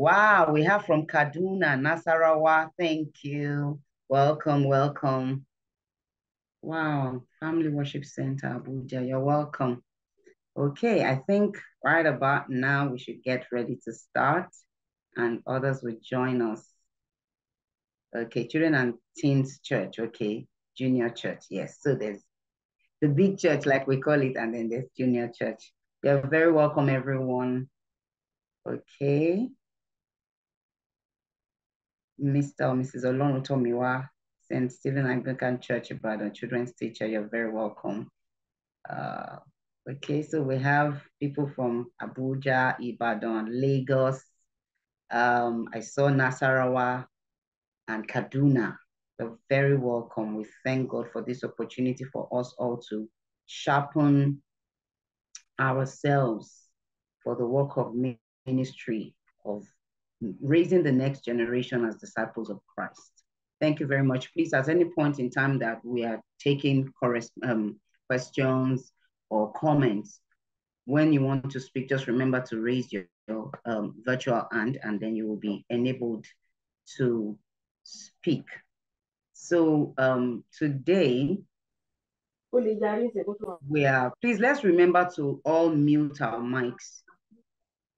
Wow, we have from Kaduna, Nasarawa. Thank you. Welcome, welcome. Wow, Family Worship Center, Abuja. You're welcome. Okay, I think right about now we should get ready to start and others will join us. Okay, Children and Teens Church, okay. Junior Church, yes. So there's the big church, like we call it, and then there's Junior Church. You're very welcome, everyone. Okay. Mr. or Mrs. Olonu Tomiwa, St. Stephen Anglican Church, Ibadan, children's teacher, you're very welcome. Uh, okay, so we have people from Abuja, Ibadan, Lagos. Um, I saw Nasarawa and Kaduna. You're very welcome. We thank God for this opportunity for us all to sharpen ourselves for the work of ministry, of raising the next generation as disciples of Christ. Thank you very much. Please, at any point in time that we are taking um, questions or comments, when you want to speak, just remember to raise your, your um, virtual hand and then you will be enabled to speak. So um, today, we are, please let's remember to all mute our mics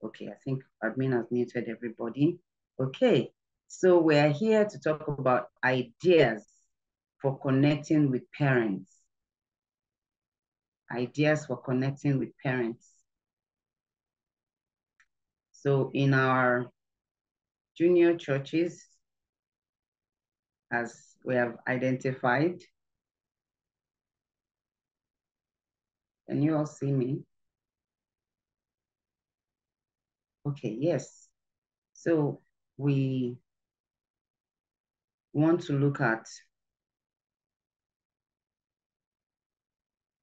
Okay, I think admin has muted everybody. Okay, so we're here to talk about ideas for connecting with parents. Ideas for connecting with parents. So in our junior churches, as we have identified, can you all see me? Okay, yes. So we want to look at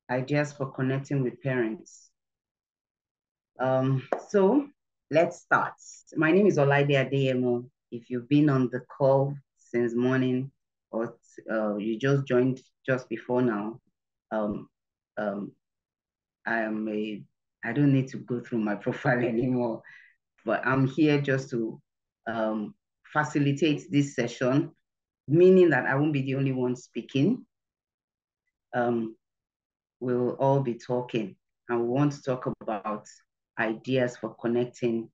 ideas for connecting with parents. Um, so let's start. My name is Olaide Adeyemo. If you've been on the call since morning or uh, you just joined just before now, um, um, I am a, I don't need to go through my profile anymore but I'm here just to um, facilitate this session, meaning that I won't be the only one speaking. Um, we'll all be talking and we want to talk about ideas for connecting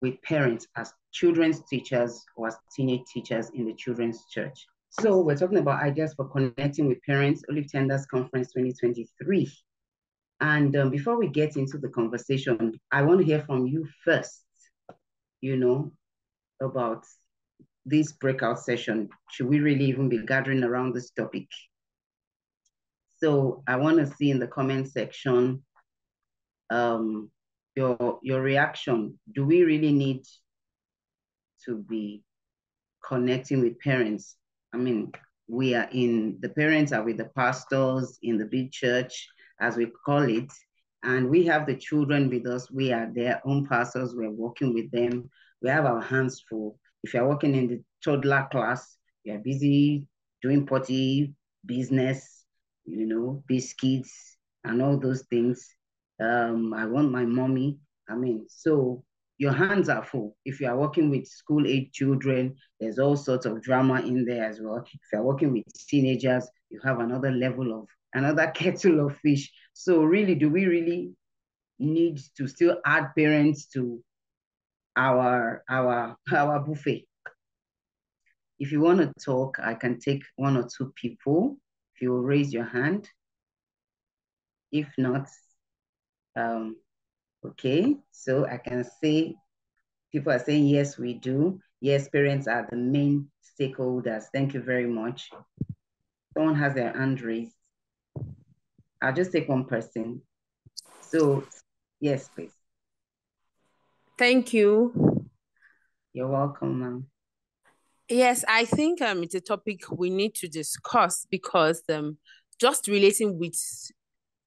with parents as children's teachers or as teenage teachers in the children's church. So we're talking about ideas for connecting with parents, Olive Tenders Conference 2023. And um, before we get into the conversation, I want to hear from you first, you know, about this breakout session. Should we really even be gathering around this topic? So I want to see in the comment section um, your, your reaction. Do we really need to be connecting with parents? I mean, we are in, the parents are with the pastors in the big church, as we call it. And we have the children with us. We are their own pastors. We're working with them. We have our hands full. If you're working in the toddler class, you're busy doing potty, business, you know, biscuits, and all those things. Um, I want my mommy. I mean, so your hands are full. If you are working with school age children, there's all sorts of drama in there as well. If you're working with teenagers, you have another level of another kettle of fish. So really, do we really need to still add parents to our our our buffet? If you want to talk, I can take one or two people. If you raise your hand. If not, um, okay. So I can say people are saying yes, we do. Yes, parents are the main stakeholders. Thank you very much. Someone has their hand raised. I'll just take one person. So yes, please. Thank you. You're welcome, ma'am. Yes, I think um, it's a topic we need to discuss because um, just relating with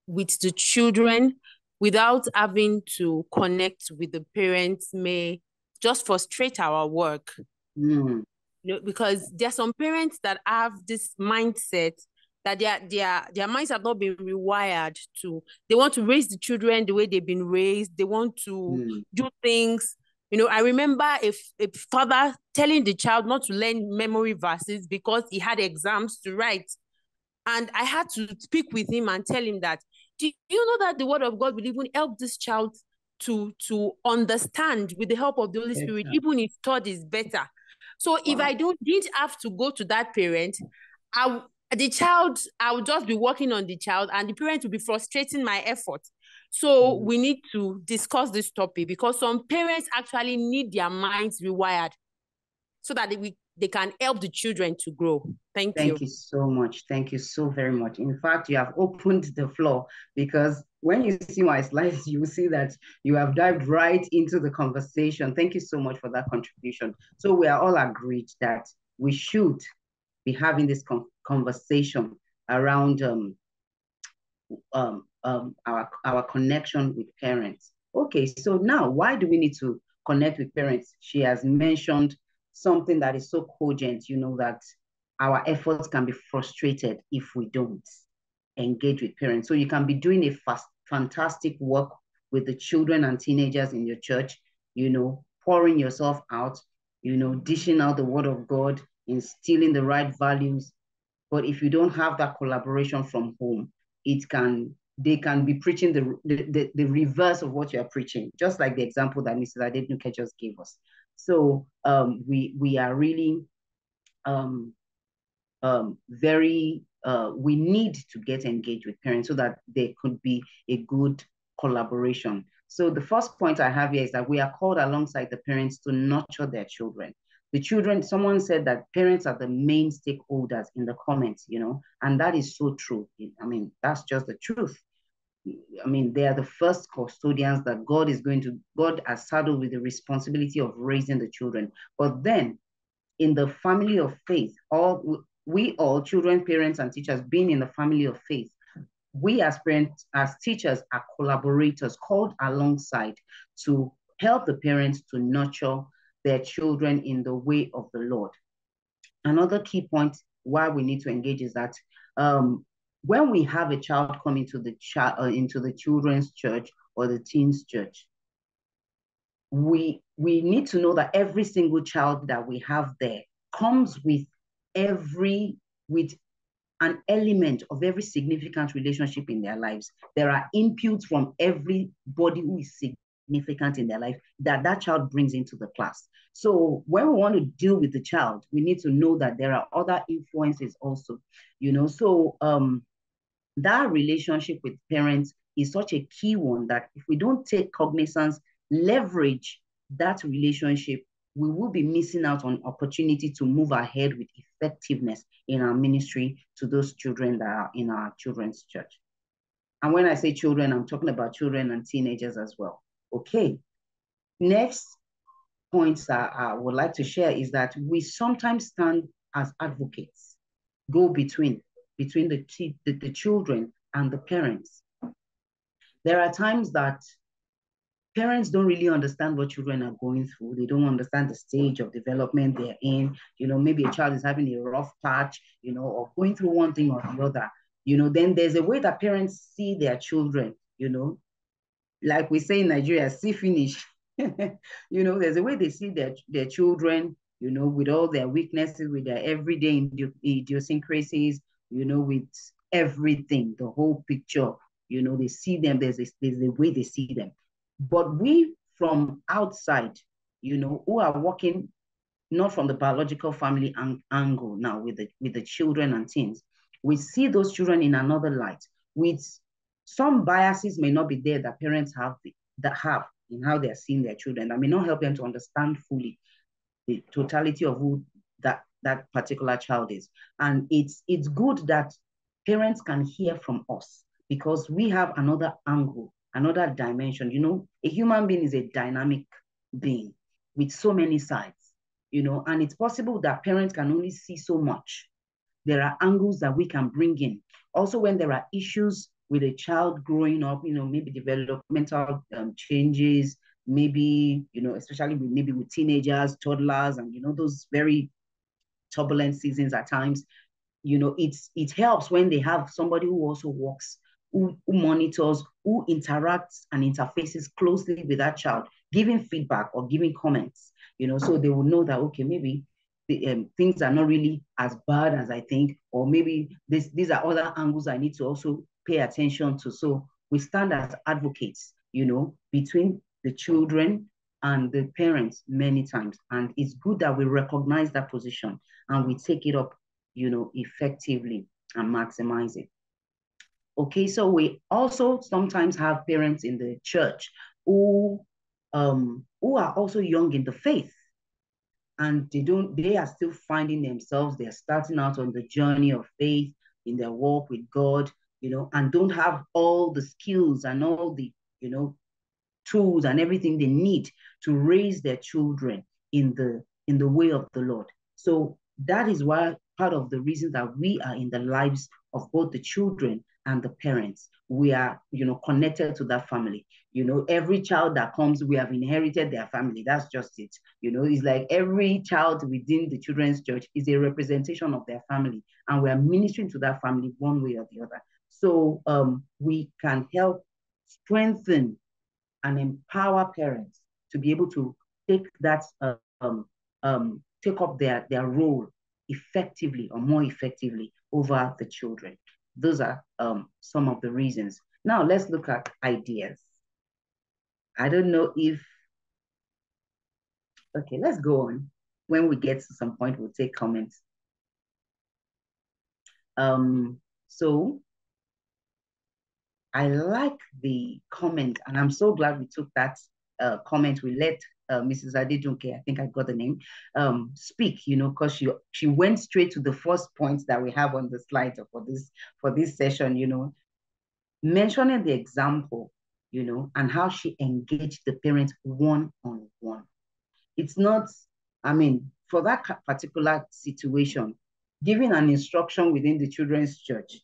with the children without having to connect with the parents may just frustrate our work. Mm. You know, because there are some parents that have this mindset that their their their minds have not been rewired to they want to raise the children the way they've been raised they want to mm. do things You know, I remember if a father telling the child not to learn memory verses because he had exams to write. And I had to speak with him and tell him that, do you know that the word of God will even help this child to, to understand with the help of the Holy Spirit, even if thought is better. So wow. if I don't didn't have to go to that parent, I the child, I would just be working on the child and the parent will be frustrating my effort. So mm. we need to discuss this topic because some parents actually need their minds rewired so that they, they can help the children to grow. Thank, Thank you. Thank you so much. Thank you so very much. In fact, you have opened the floor because when you see my slides, you will see that you have dived right into the conversation. Thank you so much for that contribution. So we are all agreed that we should be having this conversation around um, um, um, our, our connection with parents. Okay, so now why do we need to connect with parents? She has mentioned something that is so cogent, you know, that our efforts can be frustrated if we don't engage with parents. So you can be doing a fast, fantastic work with the children and teenagers in your church, you know, pouring yourself out, you know, dishing out the word of God, instilling the right values. But if you don't have that collaboration from home, it can they can be preaching the, the, the, reverse of what you're preaching, just like the example that Mrs. Adenuke just gave us. So um, we, we are really um, um, very, uh, we need to get engaged with parents so that there could be a good collaboration. So the first point I have here is that we are called alongside the parents to nurture their children. The children, someone said that parents are the main stakeholders in the comments, you know, and that is so true. I mean, that's just the truth. I mean, they are the first custodians that God is going to, God has saddled with the responsibility of raising the children. But then in the family of faith, all we all, children, parents, and teachers, being in the family of faith, we as parents, as teachers, are collaborators called alongside to help the parents to nurture their children in the way of the Lord. Another key point why we need to engage is that um, when we have a child come into the child uh, into the children's church or the teens church, we we need to know that every single child that we have there comes with every with an element of every significant relationship in their lives. There are inputs from everybody who is significant in their life that that child brings into the class. So when we want to deal with the child, we need to know that there are other influences also, you know. So um, that relationship with parents is such a key one that if we don't take cognizance, leverage that relationship, we will be missing out on opportunity to move ahead with effectiveness in our ministry to those children that are in our children's church. And when I say children, I'm talking about children and teenagers as well. Okay. Next points that I would like to share is that we sometimes stand as advocates, go between between the, the, the children and the parents. There are times that parents don't really understand what children are going through. They don't understand the stage of development they're in. You know, maybe a child is having a rough patch, you know, or going through one thing or the other. You know, then there's a way that parents see their children, you know, like we say in Nigeria, see finish. you know, there's a way they see their, their children, you know, with all their weaknesses, with their everyday idiosyncrasies, you know, with everything, the whole picture. You know, they see them, there's a, there's a way they see them. But we from outside, you know, who are working not from the biological family ang- angle now with the with the children and teens, we see those children in another light. With some biases may not be there that parents have that have in how they're seeing their children. That may not help them to understand fully the totality of who that that particular child is. And it's it's good that parents can hear from us because we have another angle, another dimension. You know, a human being is a dynamic being with so many sides, you know, and it's possible that parents can only see so much. There are angles that we can bring in. Also, when there are issues with a child growing up, you know, maybe developmental um, changes, maybe, you know, especially with, maybe with teenagers, toddlers, and, you know, those very turbulent seasons at times, you know, it's it helps when they have somebody who also works, who, who monitors, who interacts and interfaces closely with that child giving feedback or giving comments, you know, so they will know that, okay, maybe the, um, things are not really as bad as I think, or maybe this, these are other angles I need to also pay attention to. So we stand as advocates, you know, between the children and the parents many times. And it's good that we recognize that position and we take it up, you know, effectively and maximize it. Okay, so we also sometimes have parents in the church who um who are also young in the faith and they don't they are still finding themselves they're starting out on the journey of faith in their walk with god you know and don't have all the skills and all the you know tools and everything they need to raise their children in the in the way of the lord. So that is why part of the reason that we are in the lives of both the children and the parents. We are you know connected to that family. You know every child that comes we have inherited their family. That's just it. You know it's like every child within the children's church is a representation of their family and we are ministering to that family one way or the other so um, we can help strengthen and empower parents to be able to take that um, um, take up their their role effectively or more effectively over the children those are um, some of the reasons. Now let's look at ideas. I don't know if, okay, let's go on. When we get to some point, we'll take comments. Um, so I like the comment, and I'm so glad we took that uh, comment. We let uh, Mrs. Adedunke, I think I got the name, um, speak, you know, because she she went straight to the first point that we have on the slide for this for this session, you know, mentioning the example, you know, and how she engaged the parents one on one. It's not, I mean, for that particular situation, giving an instruction within the children's church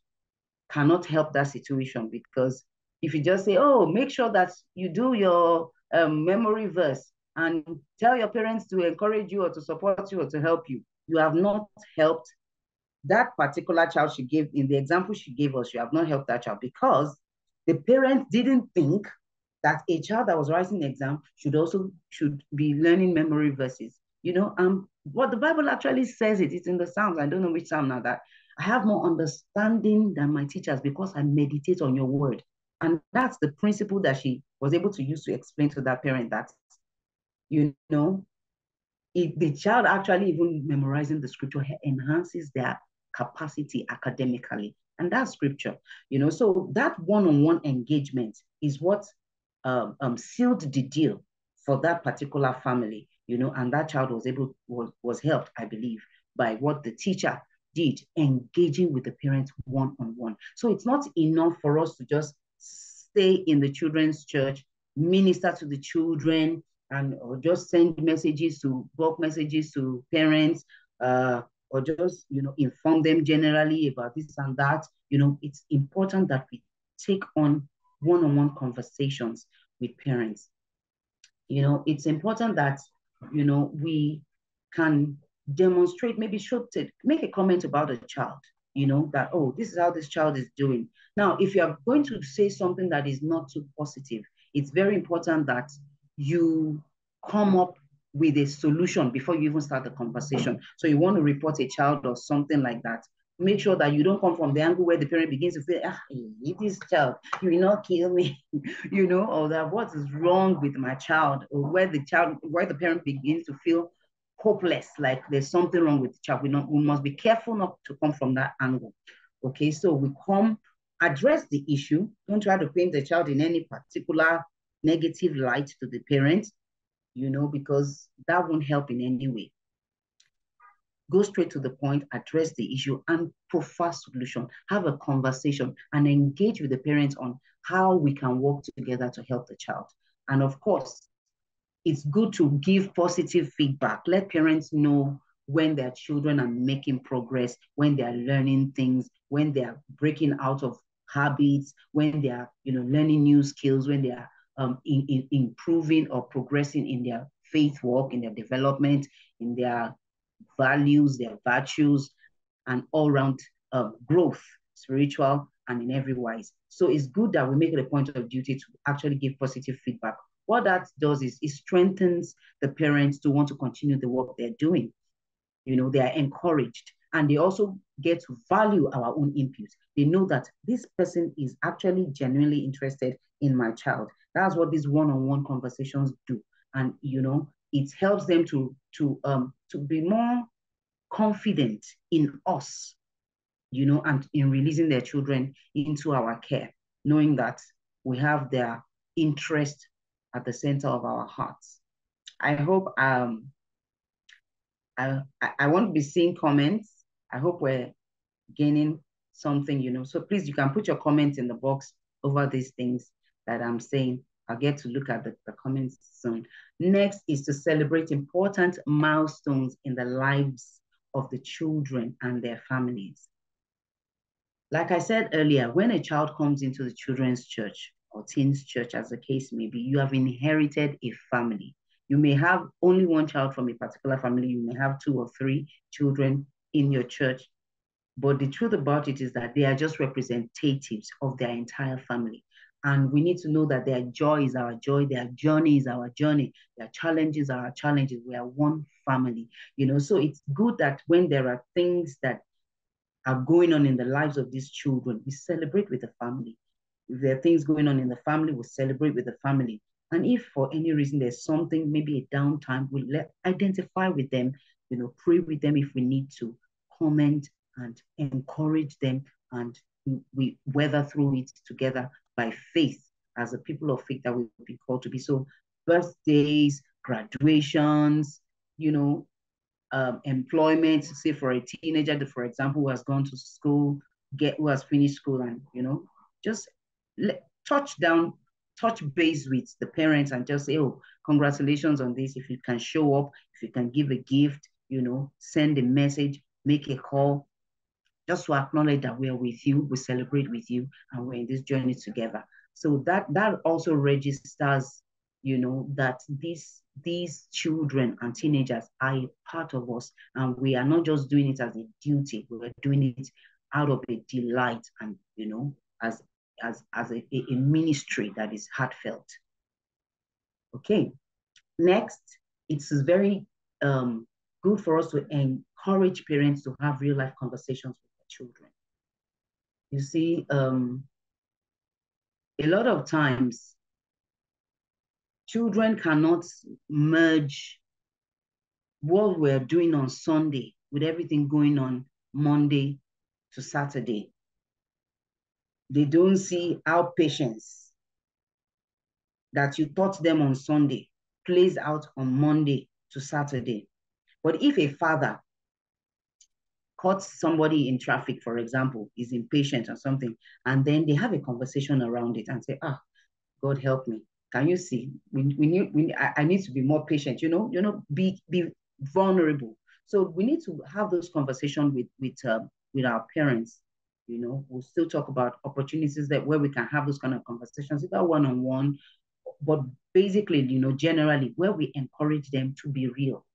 cannot help that situation because if you just say, oh, make sure that you do your um, memory verse and tell your parents to encourage you or to support you or to help you. You have not helped that particular child she gave, in the example she gave us, you have not helped that child because the parents didn't think that a child that was writing the exam should also should be learning memory verses. You know, um, what the Bible actually says it, it's in the Psalms. I don't know which Psalm now that I have more understanding than my teachers because I meditate on your word. And that's the principle that she was able to use to explain to that parent that you know, if the child actually even memorizing the scripture enhances their capacity academically. And that's scripture, you know. So that one-on-one engagement is what um, um, sealed the deal for that particular family, you know, and that child was able was was helped, I believe, by what the teacher did, engaging with the parents one-on-one. So it's not enough for us to just stay in the children's church, minister to the children, and or just send messages to bulk messages to parents uh, or just you know inform them generally about this and that you know it's important that we take on one-on-one conversations with parents you know it's important that you know we can demonstrate maybe show make a comment about a child you know that oh this is how this child is doing now if you are going to say something that is not too positive it's very important that you come up with a solution before you even start the conversation. So you want to report a child or something like that. Make sure that you don't come from the angle where the parent begins to feel, ah, this child, you will not kill me, you know, or that what is wrong with my child, or where the child, where the parent begins to feel hopeless, like there's something wrong with the child. We, not, we must be careful not to come from that angle. Okay, so we come, address the issue. Don't try to paint the child in any particular negative light to the parents, you know, because that won't help in any way. Go straight to the point, address the issue, and provide solution. Have a conversation and engage with the parents on how we can work together to help the child. And of course, it's good to give positive feedback. Let parents know when their children are making progress, when they are learning things, when they are breaking out of habits, when they are, you know, learning new skills, when they are um, in, in improving or progressing in their faith walk, in their development, in their values, their virtues, and all round uh, growth, spiritual and in every wise. So it's good that we make it a point of duty to actually give positive feedback what that does is it strengthens the parents to want to continue the work they're doing. You know, they are encouraged and they also get to value our own input. They know that this person is actually genuinely interested in my child. That's what these one-on-one conversations do. And you know, it helps them to to um to be more confident in us, you know, and in releasing their children into our care, knowing that we have their interest at the center of our hearts. I hope um I I won't be seeing comments. I hope we're gaining something, you know. So please, you can put your comments in the box over these things that I'm saying. I'll get to look at the, the comments soon. Next is to celebrate important milestones in the lives of the children and their families. Like I said earlier, when a child comes into the children's church or teens church, as the case may be, you have inherited a family. You may have only one child from a particular family. You may have two or three children in your church. But the truth about it is that they are just representatives of their entire family. And we need to know that their joy is our joy, their journey is our journey, their challenges are our challenges. We are one family, you know. So it's good that when there are things that are going on in the lives of these children, we celebrate with the family. If there are things going on in the family, we celebrate with the family. And if for any reason there's something, maybe a downtime, we let identify with them, you know, pray with them if we need to, comment and encourage them, and we weather through it together by faith as a people of faith that we've been called to be. So birthdays, graduations, you know, um, employment, say for a teenager, for example, who has gone to school, get who has finished school and, you know, just touch down, touch base with the parents and just say, oh, congratulations on this. If you can show up, if you can give a gift, you know, send a message, make a call, just to acknowledge that we are with you, we celebrate with you, and we're in this journey together. So that that also registers, you know, that these these children and teenagers are part of us, and we are not just doing it as a duty, we're doing it out of a delight and you know, as as as a, a ministry that is heartfelt. Okay, next, it's very um, good for us to encourage parents to have real life conversations with their children. You see, um, a lot of times, children cannot merge what we're doing on Sunday with everything going on Monday to Saturday. They don't see how patience that you taught them on Sunday plays out on Monday to Saturday. But if a father caught somebody in traffic, for example, is impatient or something, and then they have a conversation around it and say, ah, God help me. Can you see? We, we need, we, I, I need to be more patient, you know, you know, be, be vulnerable. So we need to have those conversations with, with, uh, with our parents. You know, we'll still talk about opportunities that where we can have those kind of conversations, either one-on-one, but basically, you know, generally where we encourage them to be real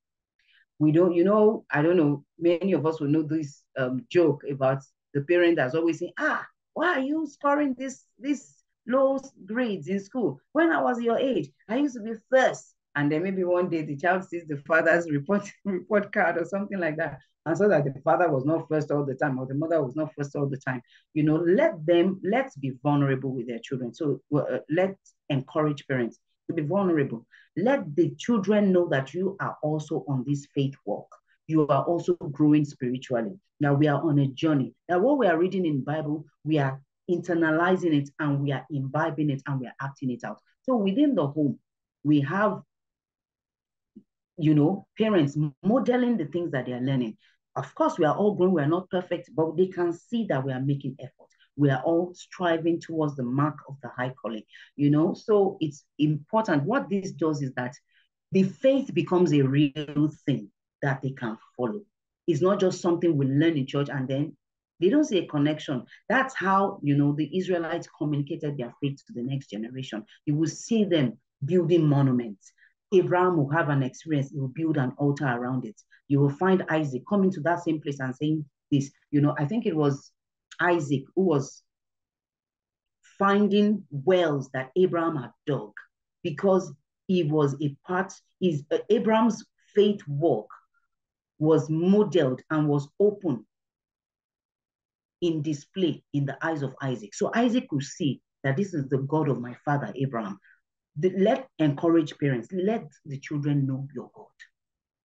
we don't, you know, I don't know, many of us will know this um, joke about the parent that's always saying, ah, why are you scoring this, this low grades in school? When I was your age, I used to be first. And then maybe one day the child sees the father's report, report card or something like that. And so that the father was not first all the time or the mother was not first all the time. You know, let them, let's be vulnerable with their children. So uh, let's encourage parents to be vulnerable. Let the children know that you are also on this faith walk. You are also growing spiritually. Now we are on a journey. Now what we are reading in Bible, we are internalizing it and we are imbibing it and we are acting it out. So within the home, we have, you know, parents modeling the things that they are learning. Of course, we are all grown, we are not perfect, but they can see that we are making effort we are all striving towards the mark of the high calling, you know? So it's important. What this does is that the faith becomes a real thing that they can follow. It's not just something we learn in church and then they don't see a connection. That's how, you know, the Israelites communicated their faith to the next generation. You will see them building monuments. Abraham will have an experience, he will build an altar around it. You will find Isaac coming to that same place and saying this. You know, I think it was Isaac, who was finding wells that Abraham had dug because he was a part, his uh, Abraham's faith walk was modeled and was open in display in the eyes of Isaac. So Isaac could see that this is the God of my father Abraham. The, let encourage parents, let the children know your God.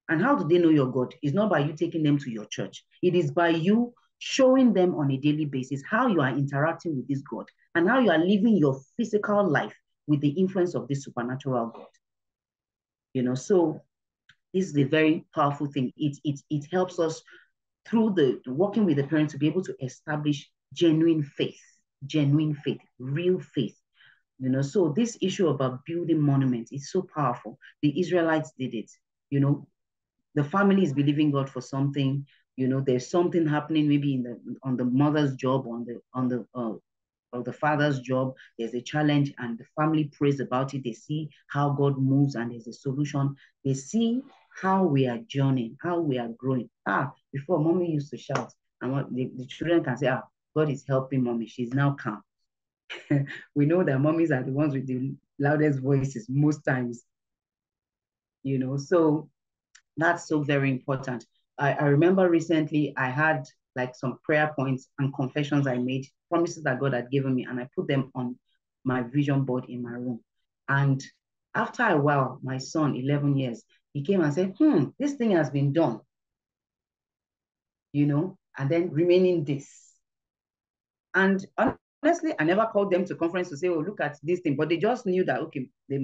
And how do they know your God? It's not by you taking them to your church. It is by you showing them on a daily basis how you are interacting with this God and how you are living your physical life with the influence of this supernatural God. You know, so this is a very powerful thing. It, it, it helps us through the working with the parents to be able to establish genuine faith, genuine faith, real faith. You know, so this issue about building monuments is so powerful. The Israelites did it. You know, the family is believing God for something. You know, there's something happening maybe in the on the mother's job, on the on the uh, or the father's job. There's a challenge, and the family prays about it. They see how God moves, and there's a solution. They see how we are journeying, how we are growing. Ah, before mommy used to shout, and the, the children can say, ah, God is helping mommy. She's now calm. we know that mommies are the ones with the loudest voices most times. You know, so that's so very important. I, I remember recently I had like some prayer points and confessions I made, promises that God had given me, and I put them on my vision board in my room. And after a while, my son, 11 years, he came and said, hmm, this thing has been done. You know, and then remaining this. And honestly, I never called them to conference to say, oh, look at this thing, but they just knew that, okay, they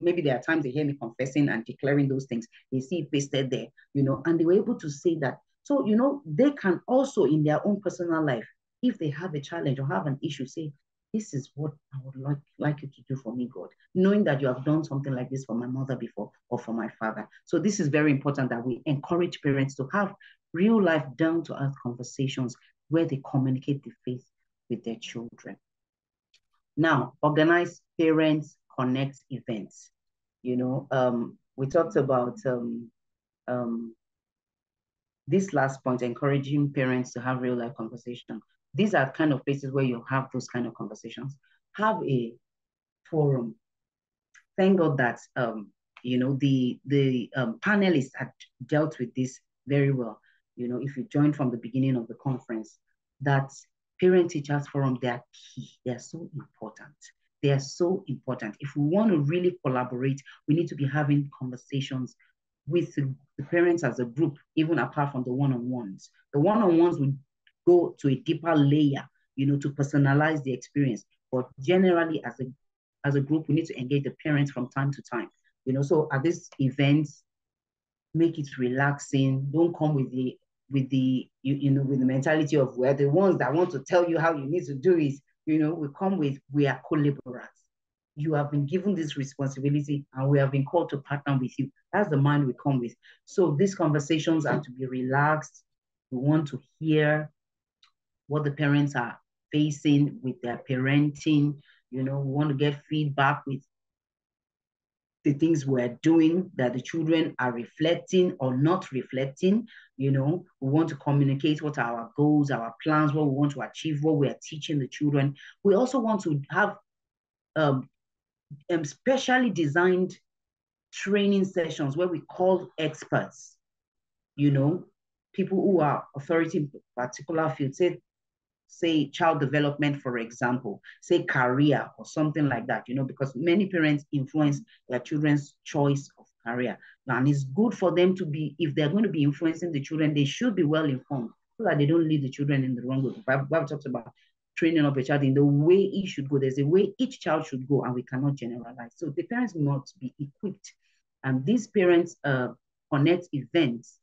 maybe there are times they hear me confessing and declaring those things. They see it pasted there, you know, and they were able to say that. So, you know, they can also in their own personal life, if they have a challenge or have an issue, say, this is what I would like, like you to do for me, God, knowing that you have done something like this for my mother before or for my father. So this is very important that we encourage parents to have real life down to earth conversations where they communicate the faith with their children. Now, organize parents connect events. You know, um, we talked about um, um, this last point, encouraging parents to have real life conversation these are kind of places where you have those kind of conversations. Have a forum. Thank God that um, you know the the um, panelists had dealt with this very well. You know, if you joined from the beginning of the conference, that parent teachers forum they are key. They are so important. They are so important. If we want to really collaborate, we need to be having conversations with the parents as a group, even apart from the one-on-ones. The one-on-ones would go to a deeper layer, you know, to personalize the experience. But generally, as a as a group, we need to engage the parents from time to time. You know, so at this event, make it relaxing. Don't come with the with the you, you know with the mentality of we're the ones that want to tell you how you need to do it. You know, we come with we are collaborators. You have been given this responsibility and we have been called to partner with you. That's the mind we come with. So these conversations are to be relaxed. We want to hear what the parents are facing with their parenting. You know, we want to get feedback with the things we're doing that the children are reflecting or not reflecting. You know, we want to communicate what our goals, our plans, what we want to achieve, what we are teaching the children. We also want to have um, um, specially designed training sessions where we call experts, you know, people who are authority in particular field, say say child development, for example, say career or something like that, you know, because many parents influence their children's choice of career. And it's good for them to be, if they're going to be influencing the children, they should be well informed so that they don't lead the children in the wrong way. Bible, Bible talks about training up a child in the way he should go. There's a way each child should go, and we cannot generalize. So the parents must be equipped. And these parents uh, connect events,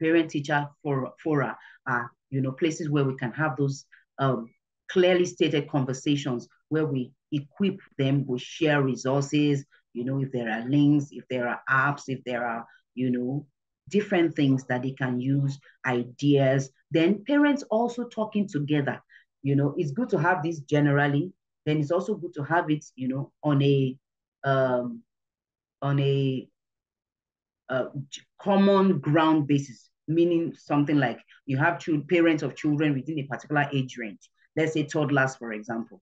parent teacher for fora are you know, places where we can have those um, clearly stated conversations where we equip them, we share resources, you know, if there are links, if there are apps, if there are, you know, different things that they can use, ideas. Then parents also talking together. You know, it's good to have this generally. Then it's also good to have it, you know, on a um, on a uh, common ground basis meaning something like you have two parents of children within a particular age range. Let's say toddlers, for example.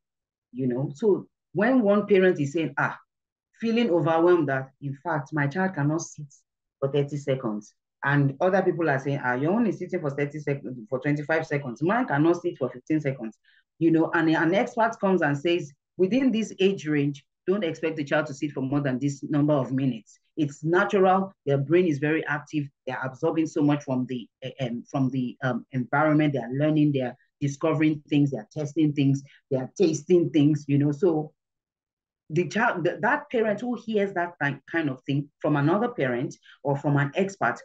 You know, so when one parent is saying, ah, feeling overwhelmed that, in fact, my child cannot sit for 30 seconds. And other people are saying, ah, you're only sitting for 30 seconds, for 25 seconds. Mine cannot sit for 15 seconds. You know, and an expert comes and says, within this age range, don't expect the child to sit for more than this number of minutes. It's natural. Their brain is very active. They're absorbing so much from the um, from the um, environment. They are learning. They are discovering things. They are testing things. They are tasting things. You know, so the child, that parent who hears that kind of thing from another parent or from an expert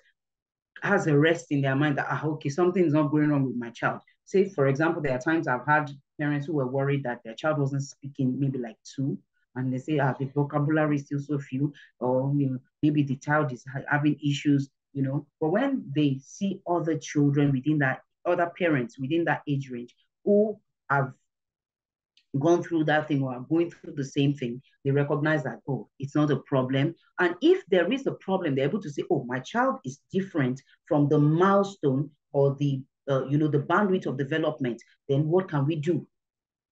has a rest in their mind that, ah, okay, something's not going wrong with my child. Say, for example, there are times I've had parents who were worried that their child wasn't speaking maybe like two, and they say, ah, the vocabulary is still so few, or you know, maybe the child is having issues, you know. But when they see other children within that, other parents within that age range who have gone through that thing or are going through the same thing, they recognize that, oh, it's not a problem. And if there is a problem, they're able to say, oh, my child is different from the milestone or the, uh, you know, the bandwidth of development, then what can we do?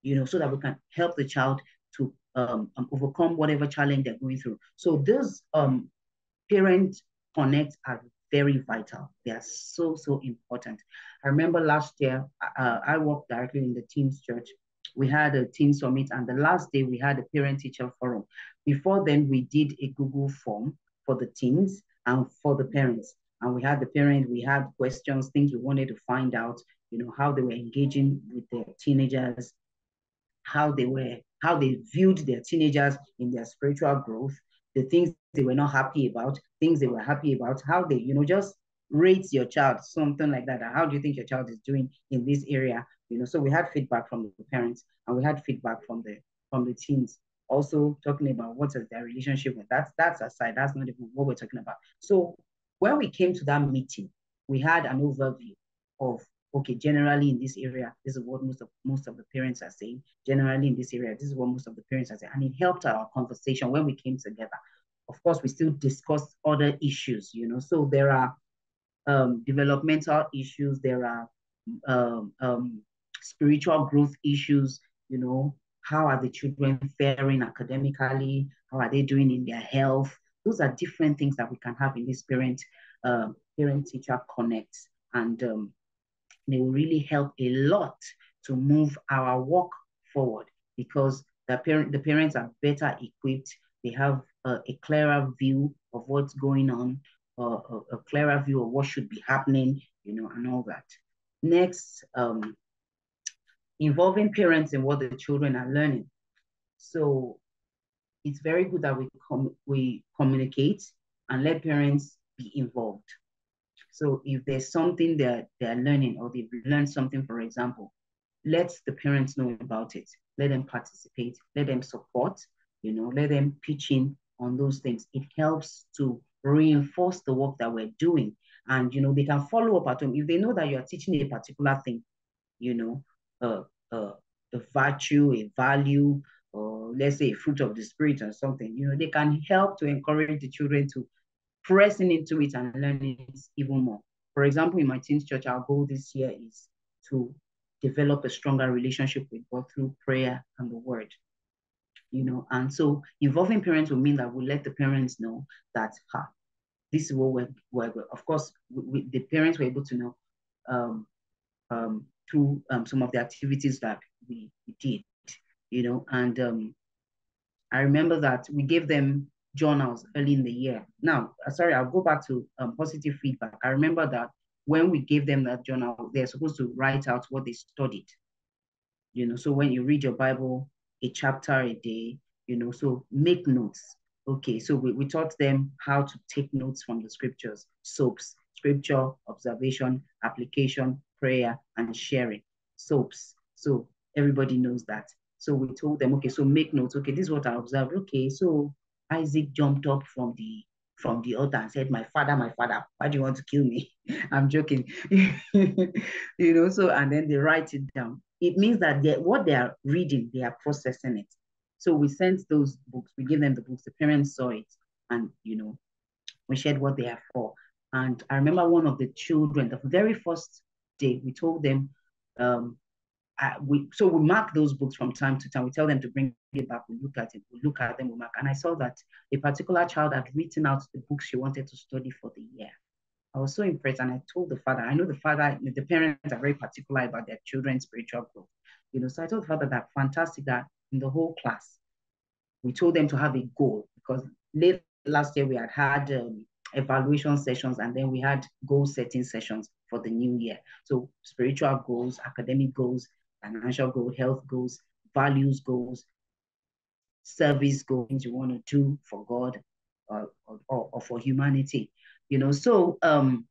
You know, so that we can help the child um, um overcome whatever challenge they're going through. So those um, parent connect are very vital. They are so, so important. I remember last year, uh, I worked directly in the Teens Church we had a teen summit, and the last day we had a parent teacher forum. Before then, we did a Google form for the teens and for the parents. And we had the parents, we had questions, things we wanted to find out, you know, how they were engaging with their teenagers, how they were, how they viewed their teenagers in their spiritual growth, the things they were not happy about, things they were happy about, how they, you know, just rate your child, something like that. How do you think your child is doing in this area? You know, so we had feedback from the parents and we had feedback from the from the teens. Also talking about what is their relationship with that's that's aside. That's not even what we're talking about. So when we came to that meeting, we had an overview of okay, generally in this area, this is what most of most of the parents are saying. Generally in this area, this is what most of the parents are saying. And it helped our conversation when we came together. Of course, we still discuss other issues, you know. So there are um, developmental issues, there are um, um, spiritual growth issues, you know, how are the children faring academically? How are they doing in their health? Those are different things that we can have in this parent uh, parent teacher connect, and um, they will really help a lot to move our work forward because the parent the parents are better equipped. They have uh, a clearer view of what's going on, a, a, clearer view of what should be happening, you know, and all that. Next, um, involving parents in what the children are learning. So it's very good that we com we communicate and let parents be involved. So if there's something that they're learning or they've learned something, for example, let the parents know about it. Let them participate, let them support, you know, let them pitch in on those things. It helps to reinforce the work that we're doing. And, you know, they can follow up at home. If they know that you're teaching a particular thing, you know, uh, uh, a virtue, a value, or let's say a fruit of the spirit or something, you know, they can help to encourage the children to pressing into it and learning it even more. For example, in my teens church, our goal this year is to develop a stronger relationship with God through prayer and the word. You know, and so involving parents will mean that we let the parents know that ha, this is what we're, we're of course we, we, the parents were able to know um, um, through um, some of the activities that we, we did, you know, and um, I remember that we gave them journals early in the year. Now, uh, sorry, I'll go back to um, positive feedback. I remember that when we gave them that journal, they're supposed to write out what they studied. You know, so when you read your Bible, a chapter a day, you know, so make notes. Okay, so we, we taught them how to take notes from the scriptures, SOAPS, scripture, observation, application, prayer, and sharing. SOAPS. So everybody knows that. So we told them, okay, so make notes. Okay, this is what I observed. Okay, so Isaac jumped up from the from the altar and said, My father, my father, why do you want to kill me? I'm joking. you know, so and then they write it down. It means that they, what they are reading, they are processing it. So we sent those books, we gave them the books, the parents saw it, and you know, we shared what they are for. And I remember one of the children, the very first day, we told them, um, We so we mark those books from time to time. We tell them to bring it back. We look at it. We look at them. We mark. And I saw that a particular child had written out the books she wanted to study for the year. I was so impressed, and I told the father. I know the father, the parents are very particular about their children's spiritual growth. You know, so I told the father that fantastic that in the whole class, we told them to have a goal because late last year we had had um, evaluation sessions and then we had goal setting sessions for the new year. So spiritual goals, academic goals, financial goals, health goals, values goals, service goals you want to do for God or, or, or for humanity. You know, so um,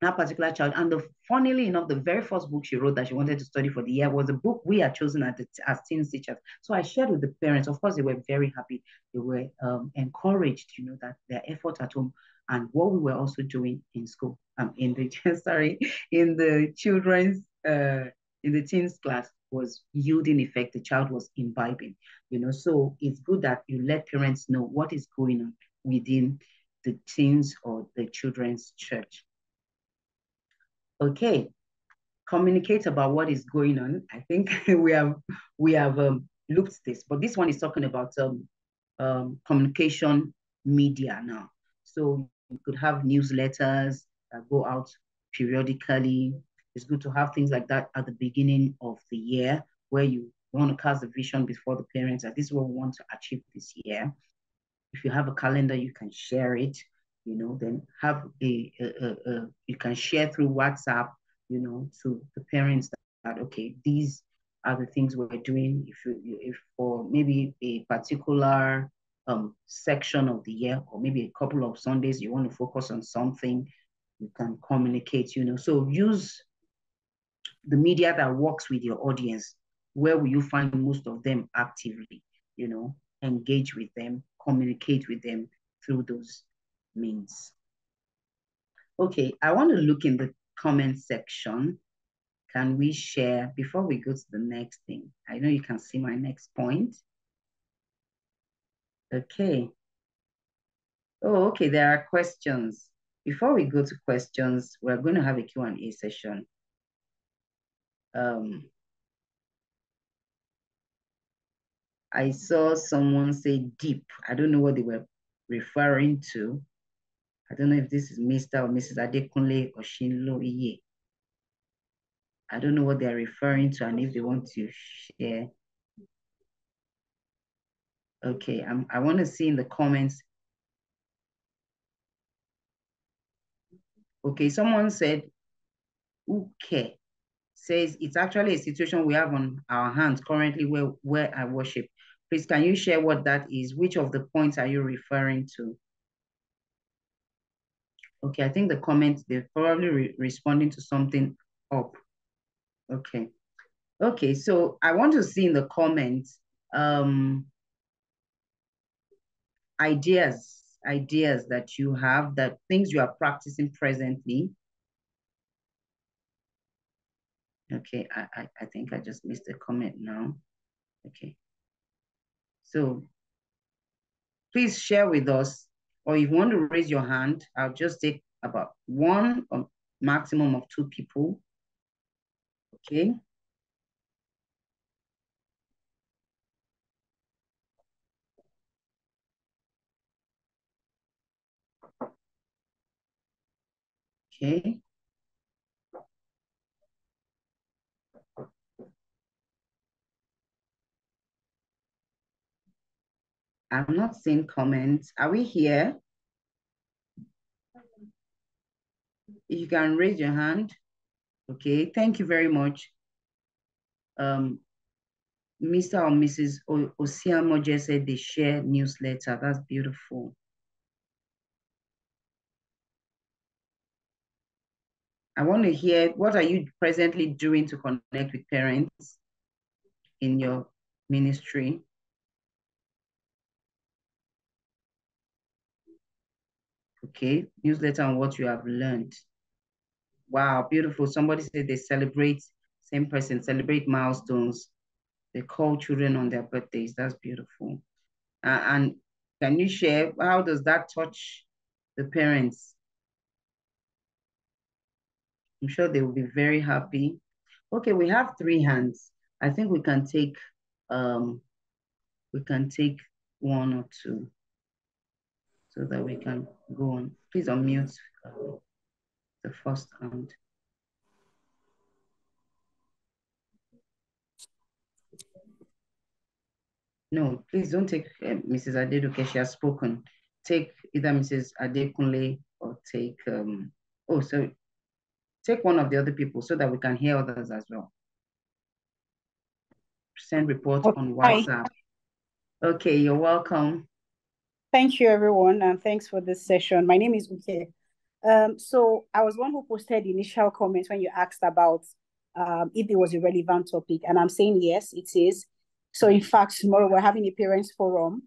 that particular child. And the funnily enough, the very first book she wrote that she wanted to study for the year was a book we had chosen at the, as teen teachers. So I shared with the parents. Of course, they were very happy. They were um, encouraged, you know, that their effort at home and what we were also doing in school, um, in the sorry, in the children's uh, in the teens class was yielding effect. The child was imbibing, you know. So it's good that you let parents know what is going on within the teens or the children's church. Okay, communicate about what is going on. I think we have we have um, looked this, but this one is talking about um, um, communication media now. So you could have newsletters that go out periodically. It's good to have things like that at the beginning of the year where you want to cast a vision before the parents that this is what we want to achieve this year. If you have a calendar, you can share it, you know, then have a, a, a, a you can share through WhatsApp, you know, to the parents that, that okay, these are the things we're doing. If you, if for maybe a particular um, section of the year, or maybe a couple of Sundays, you want to focus on something, you can communicate, you know. So use the media that works with your audience. Where will you find most of them actively? You know, engage with them, communicate with them through those means. Okay, I want to look in the comment section. Can we share, before we go to the next thing, I know you can see my next point. Okay. Oh, okay, there are questions. Before we go to questions, we're going to have a Q&A session. Um, I saw someone say deep. I don't know what they were referring to. I don't know if this is Mr. or Mrs. Adekunle or Shinlo Iye. I don't know what they're referring to and if they want to share. Okay, I'm, I want to see in the comments. Okay, someone said, okay, says it's actually a situation we have on our hands currently where, where I worship. Please, can you share what that is? Which of the points are you referring to? Okay, I think the comments, they're probably re responding to something up. Okay. Okay, so I want to see in the comments um, ideas, ideas that you have, that things you are practicing presently. Okay, I, I, I think I just missed a comment now. Okay. So please share with us or if you want to raise your hand, I'll just take about one or maximum of two people. Okay. Okay. I'm not seeing comments. Are we here? You can raise your hand. Okay, thank you very much. Um, Mr. or Mrs. Osiamo just said they share newsletter. That's beautiful. I want to hear, what are you presently doing to connect with parents in your ministry? Okay, newsletter on what you have learned. Wow, beautiful. Somebody said they celebrate, same person, celebrate milestones. They call children on their birthdays. That's beautiful. Uh, and can you share, how does that touch the parents? I'm sure they will be very happy. Okay, we have three hands. I think we can take um we can take one or two so that we can go on. Please unmute the first hand. No, please don't take uh, Mrs. Adeduke. She has spoken. Take either Mrs. Adekunle or take, um, oh, so take one of the other people so that we can hear others as well. Send report okay. on WhatsApp. Okay, you're welcome. Thank you, everyone, and thanks for this session. My name is Uke. Um, so I was one who posted the initial comments when you asked about um, if it was a relevant topic, and I'm saying yes, it is. So in fact, tomorrow we're having a parents forum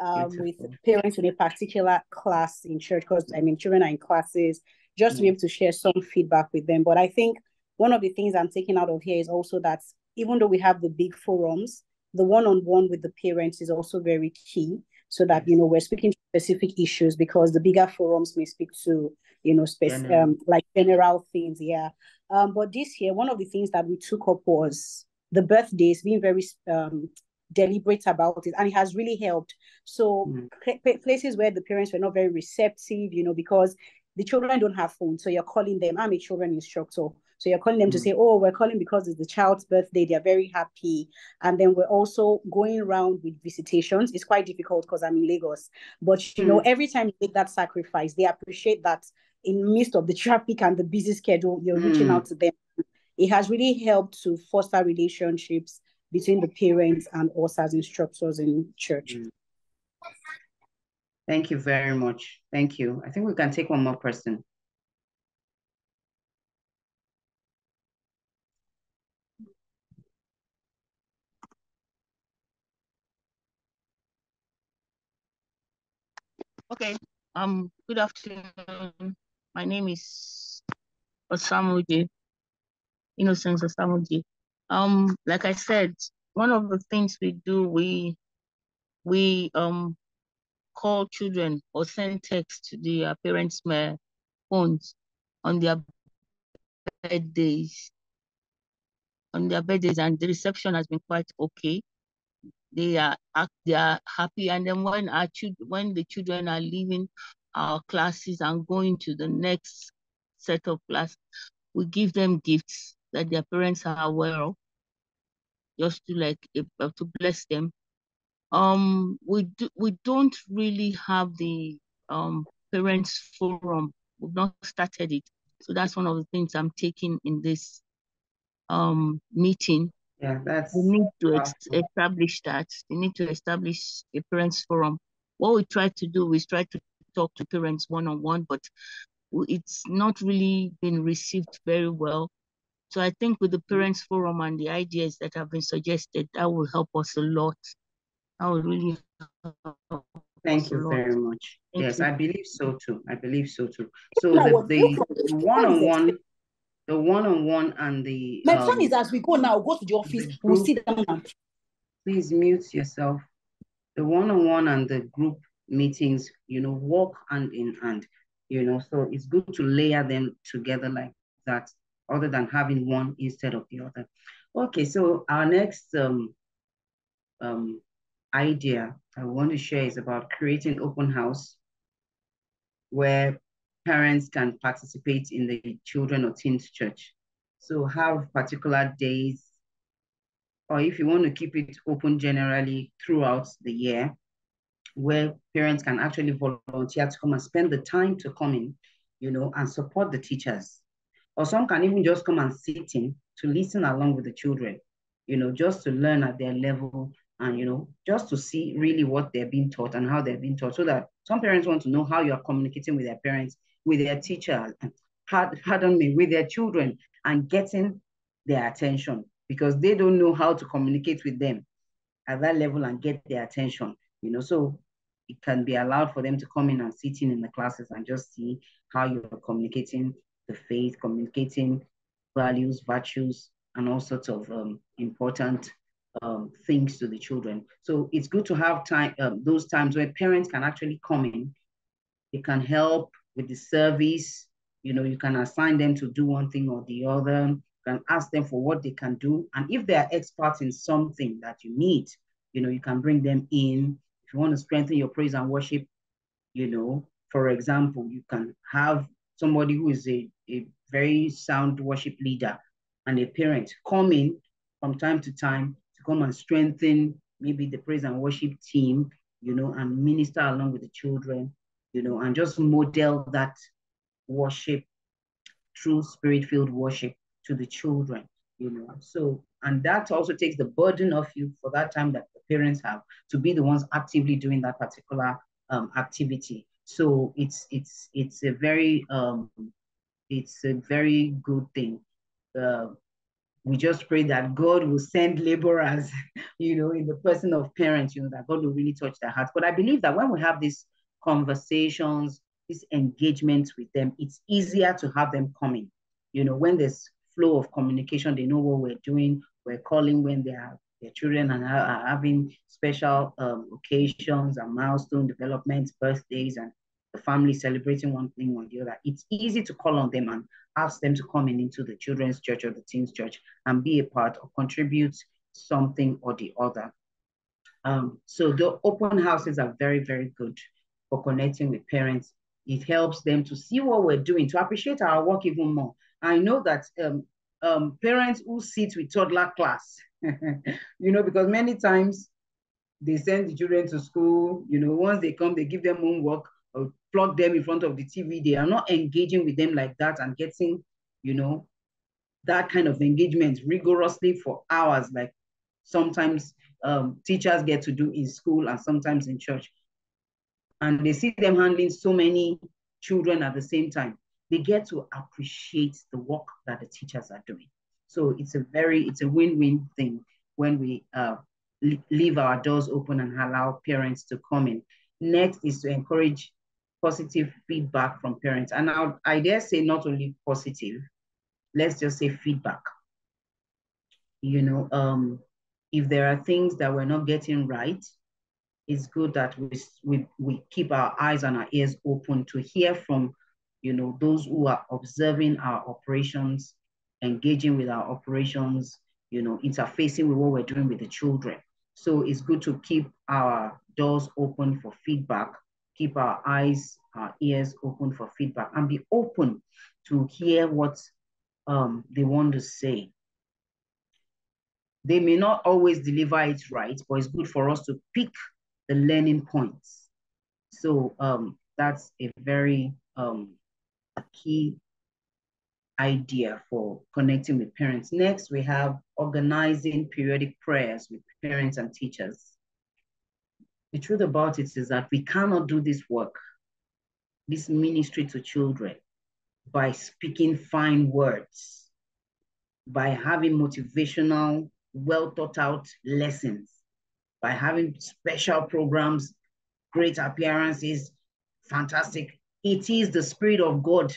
um, with parents in a particular class in church because I mean children are in classes just to be able to share some feedback with them. But I think one of the things I'm taking out of here is also that even though we have the big forums, the one-on-one with the parents is also very key so that you know we're speaking specific issues because the bigger forums may speak to you know spec- um, like general things yeah um, but this year one of the things that we took up was the birthdays, being very um, deliberate about it, and it has really helped. So mm. places where the parents were not very receptive, you know, because the children don't have phones, so you're calling them. I'm a children instructor. So you're calling them mm. to say, oh, we're calling because it's the child's birthday. They're very happy. And then we're also going around with visitations. It's quite difficult because I'm in Lagos. But you mm. know, every time you make that sacrifice, they appreciate that in midst of the traffic and the busy schedule, you're mm. reaching out to them it has really helped to foster relationships between the parents and us as instructors in church. Mm. Thank you very much. Thank you. I think we can take one more person. Okay. Um. Good afternoon. My name is Osamuji Innocence Osamuji. Um, like I said, one of the things we do, we we um call children or send text to their parents' phones on their birthdays. On their birthdays, and the reception has been quite okay. They are they are happy, and then when our children when the children are leaving our classes and going to the next set of class, we give them gifts that their parents are aware of, just to like uh, to bless them. Um, we do, we don't really have the um parents forum. We've not started it, so that's one of the things I'm taking in this um meeting. Yeah, that's we need to ex establish that. We need to establish a parents forum. What we try to do is try to talk to parents one on one, but it's not really been received very well. So I think with the Parents Forum and the ideas that have been suggested, that will help us a lot. That will really Thank you very much. Thank yes, you. I believe so too. I believe so too. So the, the one-on-one, and the my um, plan is as we go now, go to the office, the we'll sit down. Please mute yourself. The one-on-one and the group meetings, you know, walk hand in hand, you know, so it's good to layer them together like that other than having one instead of the other. Okay, so our next um, um, idea I want to share is about creating open house where parents can participate in the children or teens church. So have particular days, or if you want to keep it open generally throughout the year, where parents can actually volunteer to come and spend the time to come in, you know, and support the teachers or some can even just come and sit in to listen along with the children, you know, just to learn at their level and, you know, just to see really what they're being taught and how they're being taught. So that some parents want to know how you're communicating with their parents, with their teachers, pardon me, with their children and getting their attention because they don't know how to communicate with them at that level and get their attention, you know. So it can be allowed for them to come in and sit in in the classes and just see how you're communicating the faith, communicating values, virtues, and all sorts of um, important um, things to the children. So it's good to have time, um, those times where parents can actually come in. They can help with the service. You know, you can assign them to do one thing or the other. You can ask them for what they can do. And if they are experts in something that you need, you know, you can bring them in. If you want to strengthen your praise and worship, you know, for example, you can have somebody who is a, a very sound worship leader and a parent come in from time to time to come and strengthen maybe the praise and worship team, you know, and minister along with the children, you know, and just model that worship, true spirit-filled worship to the children, you know. So, and that also takes the burden off you for that time that the parents have to be the ones actively doing that particular um, activity. So it's it's it's a very um, it's a very good thing. Uh, we just pray that God will send laborers, you know, in the person of parents, you know, that God will really touch their hearts. But I believe that when we have these conversations, these engagements with them, it's easier to have them coming. You know, when there's flow of communication, they know what we're doing. We're calling when they are their children and are having special um, occasions and milestone developments, birthdays, and the family celebrating one thing or the other. It's easy to call on them and ask them to come in into the children's church or the teens church and be a part or contribute something or the other. Um, so the open houses are very, very good for connecting with parents. It helps them to see what we're doing, to appreciate our work even more. I know that um, um, parents who sit with toddler class, you know, because many times they send the children to school, you know, once they come, they give them homework or plug them in front of the TV. They are not engaging with them like that and getting, you know, that kind of engagement rigorously for hours, like sometimes um, teachers get to do in school and sometimes in church. And they see them handling so many children at the same time. They get to appreciate the work that the teachers are doing. So it's a very, it's a win-win thing when we uh, leave our doors open and allow parents to come in. Next is to encourage positive feedback from parents. And I, I dare say not only positive, let's just say feedback. You know, um, if there are things that we're not getting right, it's good that we, we, we keep our eyes and our ears open to hear from, you know, those who are observing our operations, engaging with our operations, you know, interfacing with what we're doing with the children. So it's good to keep our doors open for feedback keep our eyes, our ears open for feedback and be open to hear what um, they want to say. They may not always deliver it right, but it's good for us to pick the learning points. So um, that's a very um, key idea for connecting with parents. Next, we have organizing periodic prayers with parents and teachers the truth about it is that we cannot do this work, this ministry to children, by speaking fine words, by having motivational, well thought out lessons, by having special programs, great appearances, fantastic. It is the Spirit of God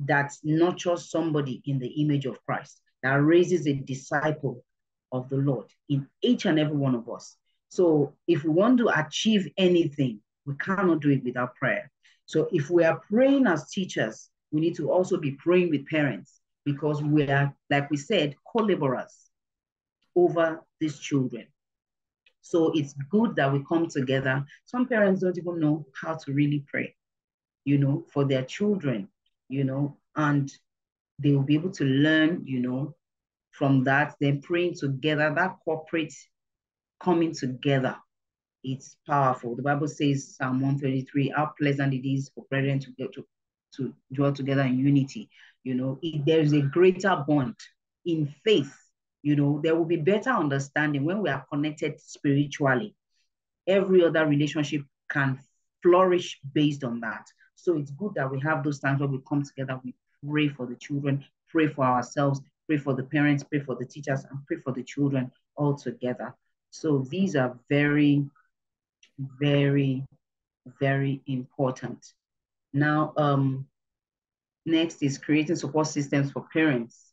that nurtures somebody in the image of Christ, that raises a disciple of the Lord in each and every one of us. So if we want to achieve anything, we cannot do it without prayer. So if we are praying as teachers, we need to also be praying with parents because we are, like we said, co-laborers over these children. So it's good that we come together. Some parents don't even know how to really pray, you know, for their children, you know, and they will be able to learn, you know, from that, then praying together, that corporate coming together. It's powerful. The Bible says, Psalm 133, how pleasant it is for brethren to get to, to dwell together in unity. You know, if there is a greater bond in faith, you know, there will be better understanding when we are connected spiritually. Every other relationship can flourish based on that. So it's good that we have those times where we come together, we pray for the children, pray for ourselves, pray for the parents, pray for the teachers, and pray for the children all together. So these are very, very, very important. Now, um, next is creating support systems for parents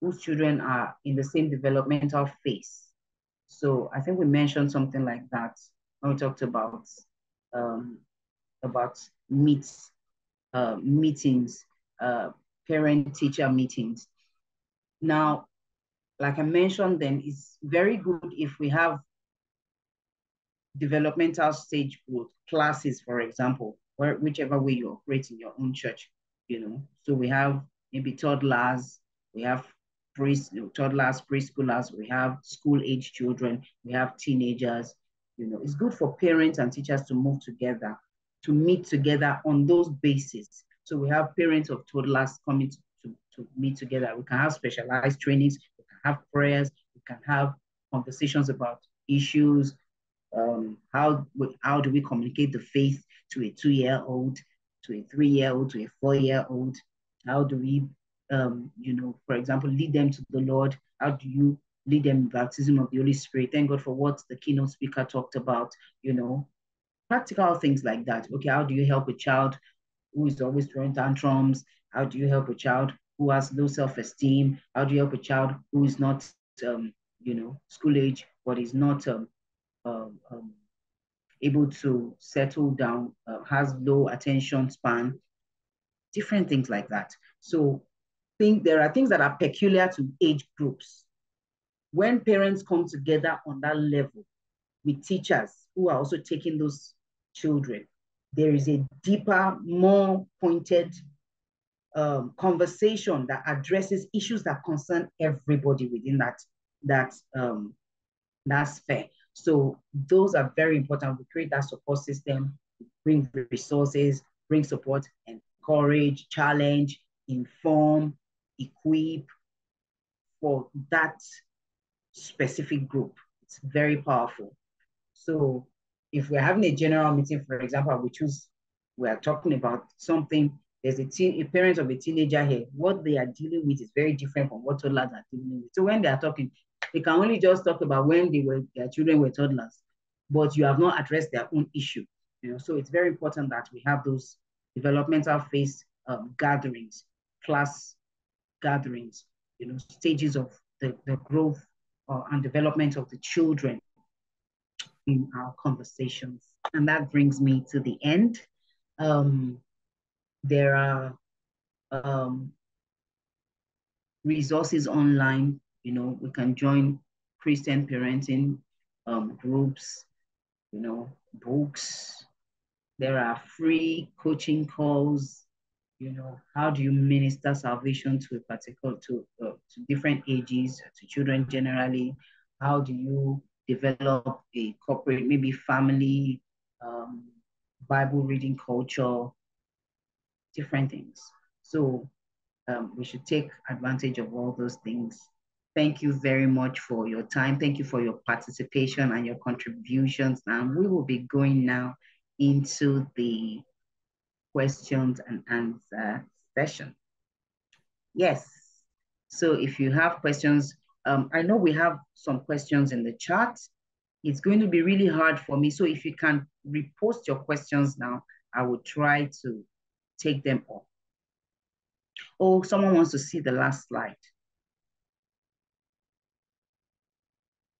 whose children are in the same developmental phase. So I think we mentioned something like that when we talked about um, about meets, uh, meetings, uh, parent-teacher meetings. Now, like I mentioned, then it's very good if we have developmental stage growth classes, for example, where whichever way you operate in your own church, you know. So we have maybe toddlers, we have pre toddlers, preschoolers, we have school age children, we have teenagers. You know, it's good for parents and teachers to move together, to meet together on those bases. So we have parents of toddlers coming to, to, to meet together. We can have specialized trainings, we can have prayers, we can have conversations about issues, um, how, how do we communicate the faith to a two-year-old, to a three-year-old, to a four-year-old? How do we, um, you know, for example, lead them to the Lord? How do you lead them in baptism of the Holy Spirit? Thank God for what the keynote speaker talked about, you know, practical things like that. Okay, how do you help a child who is always throwing tantrums? How do you help a child who has low self-esteem? How do you help a child who is not, um, you know, school age, but is not um, um, um, able to settle down, uh, has low attention span, different things like that. So think there are things that are peculiar to age groups. When parents come together on that level with teachers who are also taking those children, there is a deeper, more pointed um, conversation that addresses issues that concern everybody within that that um, that sphere. So those are very important. We create that support system, bring resources, bring support, encourage, challenge, inform, equip for that specific group. It's very powerful. So if we're having a general meeting, for example, we choose, we are talking about something, there's a, teen, a parent of a teenager here, what they are dealing with is very different from what toddlers are dealing with. So when they are talking, they can only just talk about when they were their children were toddlers, but you have not addressed their own issue. You know, so it's very important that we have those developmental phase um, gatherings, class gatherings, you know, stages of the, the growth uh, and development of the children in our conversations. And that brings me to the end. Um, there are um, resources online you know, we can join Christian parenting um, groups, you know, books. There are free coaching calls. You know, how do you minister salvation to a particular to uh, to different ages, to children generally? How do you develop a corporate, maybe family, um, Bible reading culture, different things. So um, we should take advantage of all those things Thank you very much for your time. Thank you for your participation and your contributions. And we will be going now into the questions and answer session. Yes. So if you have questions, um, I know we have some questions in the chat. It's going to be really hard for me. So if you can repost your questions now, I will try to take them off. Oh, someone wants to see the last slide.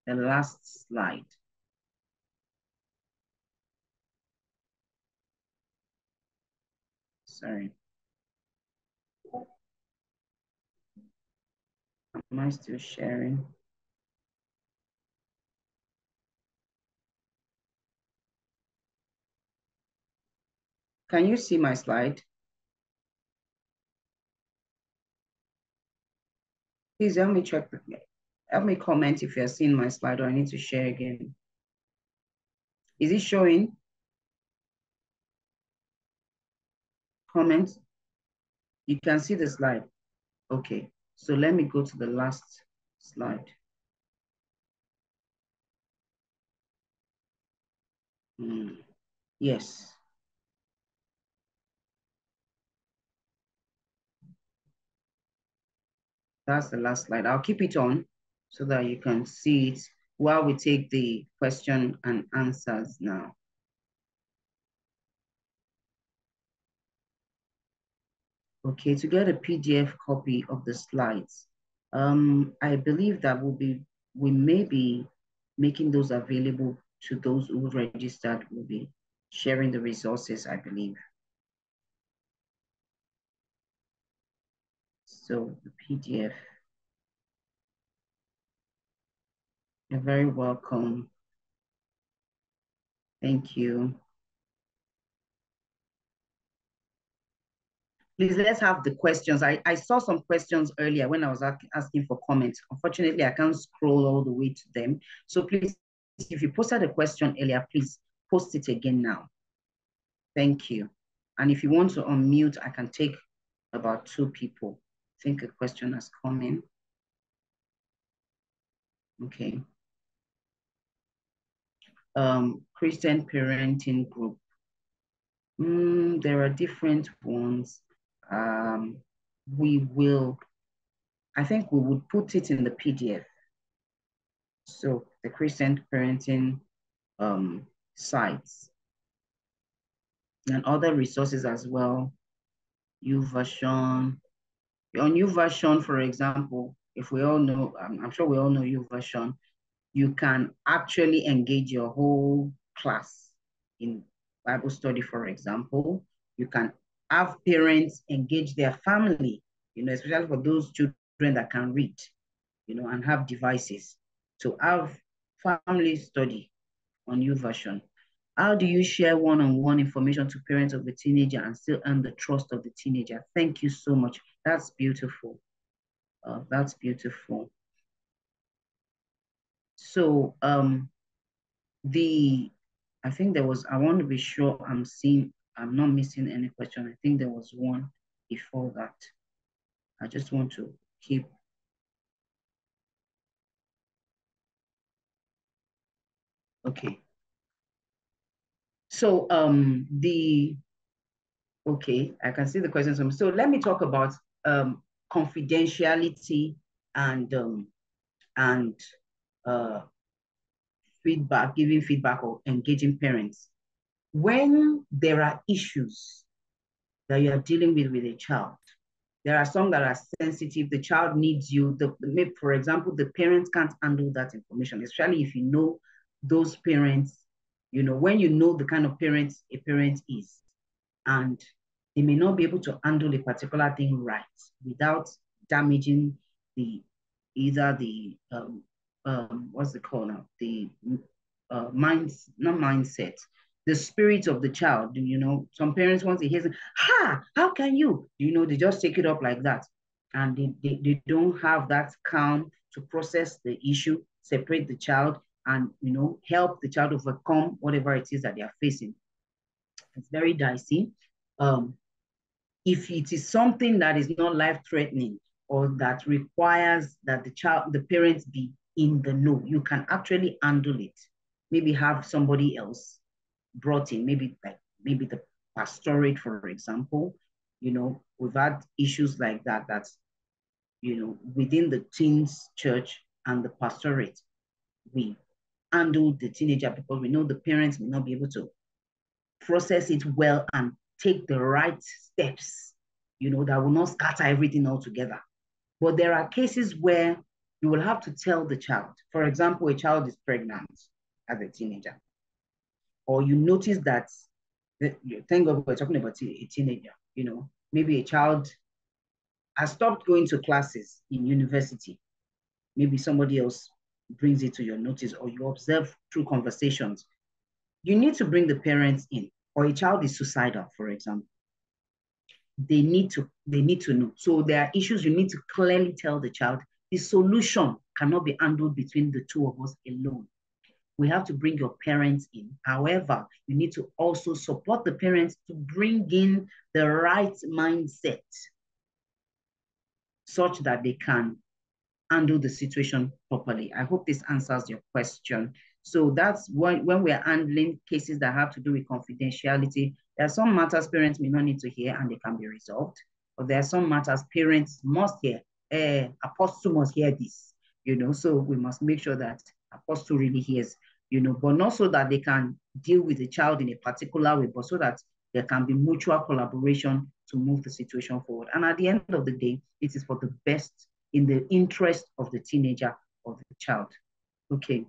the last slide. Sorry. Am I still sharing? Can you see my slide? Please help me check. Help me comment if you're seeing my slide or I need to share again. Is it showing? Comment. You can see the slide. Okay, so let me go to the last slide. Mm. Yes. That's the last slide. I'll keep it on so that you can see it while we take the question and answers now. Okay, to get a PDF copy of the slides, um, I believe that we'll be, we may be making those available to those who registered. We'll be sharing the resources, I believe. So the PDF You're very welcome. Thank you. Please, let's have the questions. I, I saw some questions earlier when I was asking for comments. Unfortunately, I can't scroll all the way to them. So please, if you posted a question earlier, please post it again now. Thank you. And if you want to unmute, I can take about two people. I think a question has come in. Okay. Um, Christian parenting group. Mm, there are different ones. Um, we will, I think we would put it in the PDF. So the Christian parenting um, sites and other resources as well. YouVersion. On YouVersion, for example, if we all know, I'm, I'm sure we all know YouVersion, you can actually engage your whole class in Bible study, for example. You can have parents engage their family, you know, especially for those children that can read, you know, and have devices. To have family study on YouVersion. How do you share one-on-one -on -one information to parents of the teenager and still earn the trust of the teenager? Thank you so much. That's beautiful. Uh, that's beautiful. So um, the, I think there was, I want to be sure I'm seeing, I'm not missing any question. I think there was one before that. I just want to keep Okay. So um, the, okay, I can see the questions. So let me talk about um, confidentiality and um, and uh, feedback, giving feedback or engaging parents. When there are issues that you are dealing with with a child, there are some that are sensitive. The child needs you. The, for example, the parents can't handle that information, especially if you know those parents, you know, when you know the kind of parents a parent is, and they may not be able to handle a particular thing right without damaging the either the um, um, what's the call now the uh, minds not mindset the spirit of the child you know some parents once they hear ha how can you you know they just take it up like that and they, they, they don't have that calm to process the issue separate the child and you know help the child overcome whatever it is that they are facing. It's very dicey. Um, if it is something that is not life threatening or that requires that the child, the parents be in the know, you can actually handle it. Maybe have somebody else brought in, maybe like maybe the pastorate, for example. You know, we've had issues like that. That's you know within the teens church and the pastorate, we handle the teenager because we know the parents may not be able to process it well and take the right steps, you know, that will not scatter everything altogether. But there are cases where you will have to tell the child. For example, a child is pregnant as a teenager, or you notice that, thank God we're talking about a teenager, you know, maybe a child has stopped going to classes in university. Maybe somebody else brings it to your notice or you observe through conversations, you need to bring the parents in. Or a child is suicidal, for example. They need to they need to know. So there are issues you need to clearly tell the child. The solution cannot be handled between the two of us alone. We have to bring your parents in. However, you need to also support the parents to bring in the right mindset such that they can handle the situation properly. I hope this answers your question. So that's when, when we're handling cases that have to do with confidentiality, there are some matters parents may not need to hear and they can be resolved. But there are some matters parents must hear. Uh, apostle must hear this, you know, so we must make sure that apostle really hears, you know, but not so that they can deal with the child in a particular way, but so that there can be mutual collaboration to move the situation forward. And at the end of the day, it is for the best in the interest of the teenager or the child. Okay.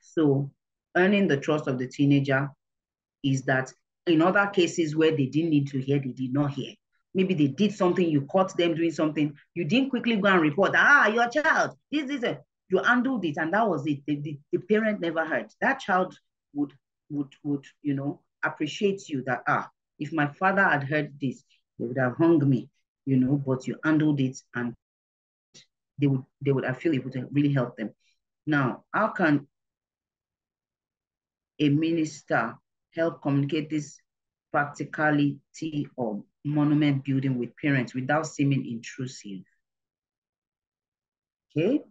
So earning the trust of the teenager is that in other cases where they didn't need to hear, they did not hear. Maybe they did something, you caught them doing something, you didn't quickly go and report, ah, your child, this is it. You handled it and that was it. The, the, the parent never heard. That child would, would, would, you know, appreciate you that, ah, if my father had heard this, they would have hung me, you know, but you handled it and they would, they would, I feel it would really help them. Now, how can a minister help communicate this practicality of monument building with parents without seeming intrusive? Okay.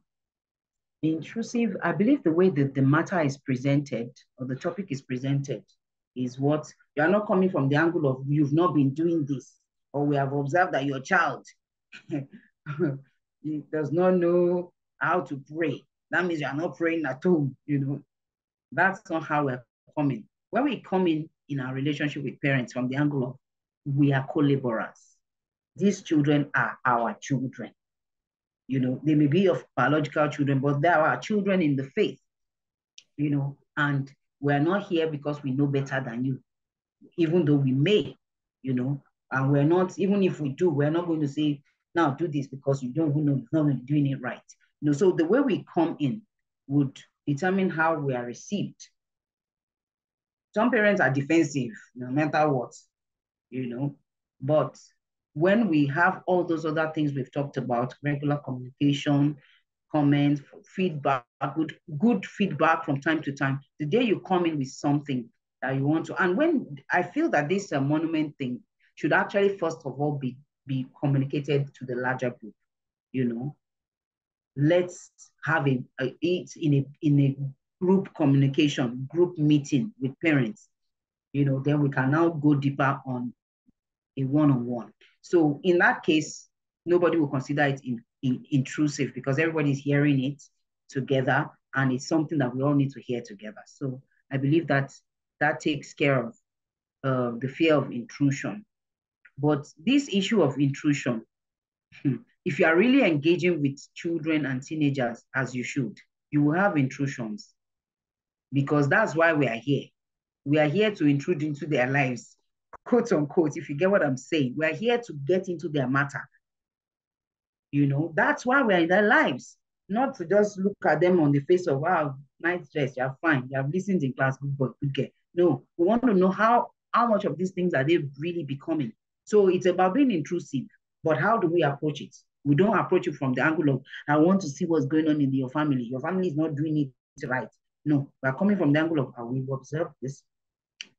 Intrusive, I believe the way that the matter is presented or the topic is presented is what you are not coming from the angle of you've not been doing this, or we have observed that your child does not know how to pray. That means you are not praying at home, you know. That's not how we're coming. When we come in in our relationship with parents from the angle of we are co-laborers. These children are our children. You know, they may be of biological children, but there are children in the faith. You know, and we're not here because we know better than you, even though we may, you know, and we're not, even if we do, we're not going to say, now do this because you don't know you're not doing it right. You know, so the way we come in would determine how we are received. Some parents are defensive, no matter what, you know, but when we have all those other things we've talked about, regular communication, comments, feedback, good, good feedback from time to time, the day you come in with something that you want to, and when I feel that this uh, monument thing should actually first of all be, be communicated to the larger group, you know, let's have a, a it in a in a group communication, group meeting with parents, you know, then we can now go deeper on a one-on-one. So in that case, nobody will consider it in, in, intrusive because everybody's hearing it together and it's something that we all need to hear together. So I believe that that takes care of uh, the fear of intrusion. But this issue of intrusion, if you are really engaging with children and teenagers as you should, you will have intrusions because that's why we are here. We are here to intrude into their lives quote unquote, if you get what I'm saying. We're here to get into their matter. You know, that's why we're in their lives, not to just look at them on the face of, wow, nice dress, you're fine, you have listened in class, good boy, good girl. No, we want to know how, how much of these things are they really becoming. So it's about being intrusive, but how do we approach it? We don't approach it from the angle of, I want to see what's going on in your family. Your family is not doing it right. No, we're coming from the angle of, we've observed this,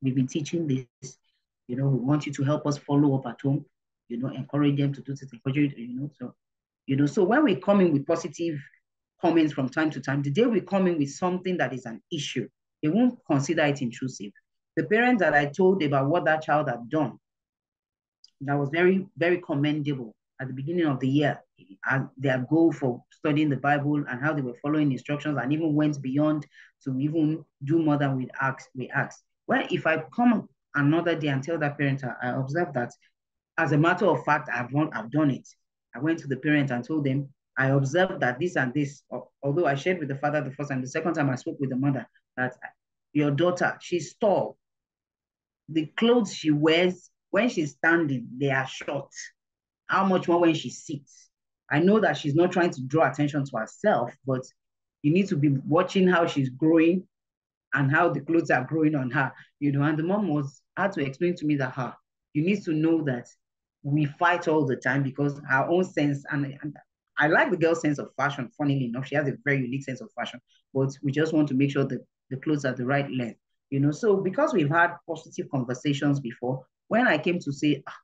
we've been teaching this, you know, we want you to help us follow up at home, you know, encourage them to do this, encourage you, you know, so, you know, so when we come in with positive comments from time to time, the day we come in with something that is an issue, they won't consider it intrusive. The parents that I told about what that child had done, that was very, very commendable at the beginning of the year, and their goal for studying the Bible and how they were following instructions and even went beyond to even do more than we asked. We asked. Well, if I come another day and tell that parent, I observed that as a matter of fact, I've, won, I've done it. I went to the parent and told them, I observed that this and this, although I shared with the father the first time, the second time I spoke with the mother, that your daughter, she's tall. The clothes she wears when she's standing, they are short. How much more when she sits? I know that she's not trying to draw attention to herself, but you need to be watching how she's growing and how the clothes are growing on her, you know. And the mom was had to explain to me that her, you need to know that we fight all the time because our own sense and, and I like the girl's sense of fashion. Funnily enough, she has a very unique sense of fashion, but we just want to make sure that the clothes are the right length, you know. So because we've had positive conversations before, when I came to say, ah,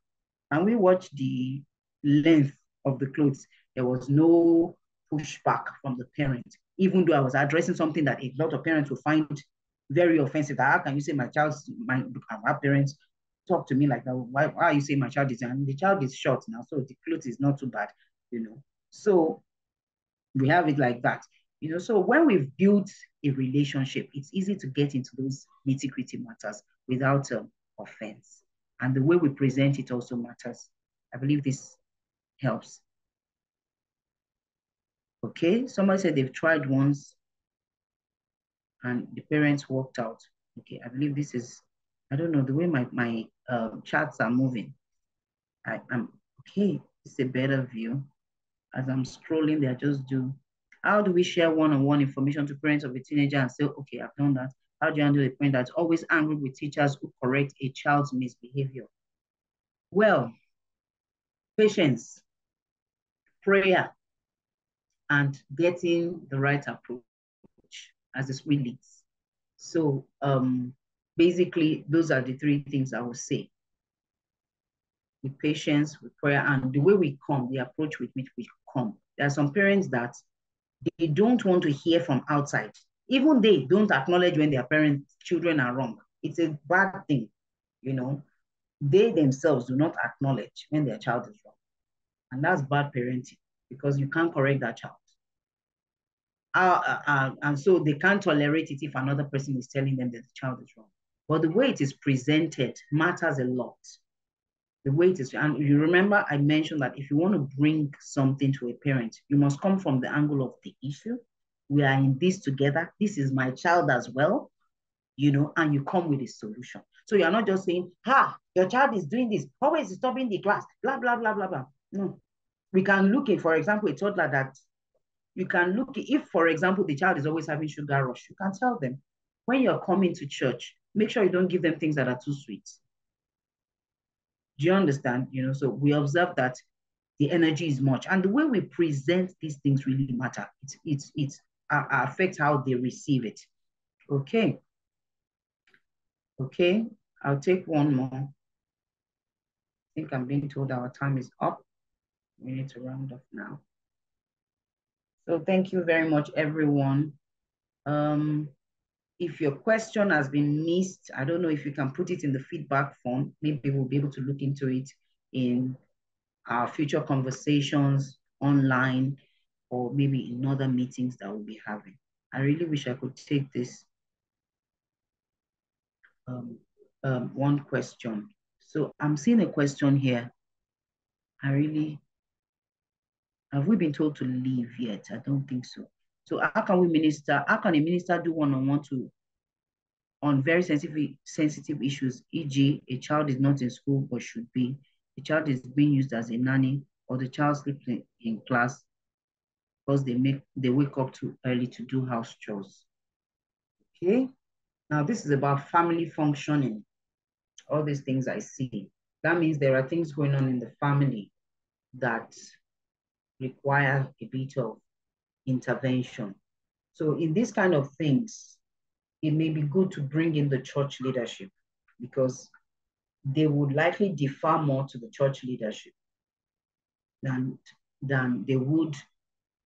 and we watch the length of the clothes, there was no pushback from the parent, even though I was addressing something that a lot of parents will find very offensive. How can you say my child's my our parents talk to me like that? Why, why are you saying my child is and the child is short now, so the clothes is not too bad, you know. So we have it like that. You know, so when we've built a relationship, it's easy to get into those nitty-gritty matters without um, offense. And the way we present it also matters. I believe this helps. Okay, somebody said they've tried once and the parents walked out. Okay, I believe this is, I don't know, the way my, my uh, charts are moving. I, am okay, it's a better view. As I'm scrolling there, just do How do we share one-on-one -on -one information to parents of a teenager and say, okay, I've done that. How do you handle a parent that's always angry with teachers who correct a child's misbehavior? Well, patience, prayer, and getting the right approach as the spirit leads. So um, basically, those are the three things I would say. With patience, with prayer, and the way we come, the approach with which we come. There are some parents that they don't want to hear from outside. Even they don't acknowledge when their parents, children are wrong. It's a bad thing, you know. They themselves do not acknowledge when their child is wrong. And that's bad parenting because you can't correct that child. Uh, uh, and so they can't tolerate it if another person is telling them that the child is wrong. But the way it is presented matters a lot. The way it is, and you remember I mentioned that if you want to bring something to a parent, you must come from the angle of the issue. We are in this together. This is my child as well, you know, and you come with a solution. So you're not just saying, ha, your child is doing this, always stopping the class, blah, blah, blah, blah, blah. No. We can look at, for example, a toddler that you can look, if, for example, the child is always having sugar rush, you can tell them, when you're coming to church, make sure you don't give them things that are too sweet. Do you understand? You know, so we observe that the energy is much. And the way we present these things really matter. It's, it's, it uh, affects how they receive it. Okay. Okay, I'll take one more. I think I'm being told our time is up. We need to round off now. So thank you very much, everyone. Um, if your question has been missed, I don't know if you can put it in the feedback form. Maybe we'll be able to look into it in our future conversations online or maybe in other meetings that we'll be having. I really wish I could take this um, um, one question. So I'm seeing a question here. I really have we been told to leave yet? I don't think so. So how can we minister? How can a minister do one-on-one -on, -one to on very sensitive sensitive issues, e.g., a child is not in school but should be, a child is being used as a nanny, or the child sleeps in, in class because they make they wake up too early to do house chores. Okay, now this is about family functioning. All these things I see. That means there are things going on in the family that require a bit of intervention. So in these kind of things, it may be good to bring in the church leadership because they would likely defer more to the church leadership than, than they would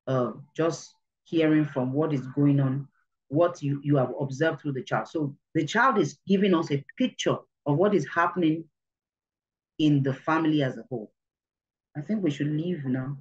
uh, just hearing from what is going on, what you, you have observed through the child. So the child is giving us a picture of what is happening in the family as a whole. I think we should leave now.